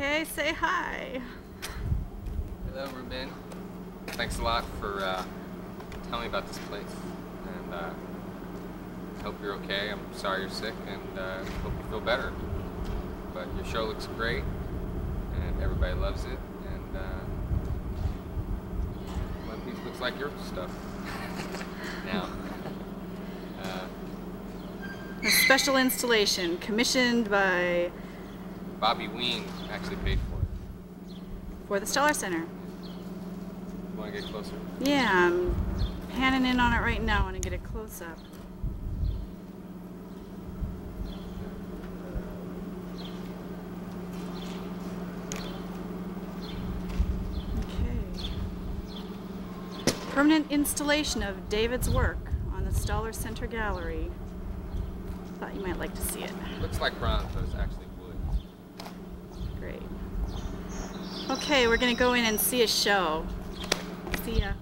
Okay, say hi. Hello, Reuben. Thanks a lot for uh, telling me about this place. And uh, hope you're okay. I'm sorry you're sick and uh, hope you feel better. But your show looks great and everybody loves it. And uh, One Piece looks like your stuff now. Uh, A special installation commissioned by Bobby Ween actually paid for it. for the Staller Center. You want to get closer? Yeah, I'm panning in on it right now. I want to get a close up. Okay. Permanent installation of David's work on the Staller Center Gallery. Thought you might like to see it. Looks like bronze, but it's actually. Great. Okay, we're gonna go in and see a show. See ya.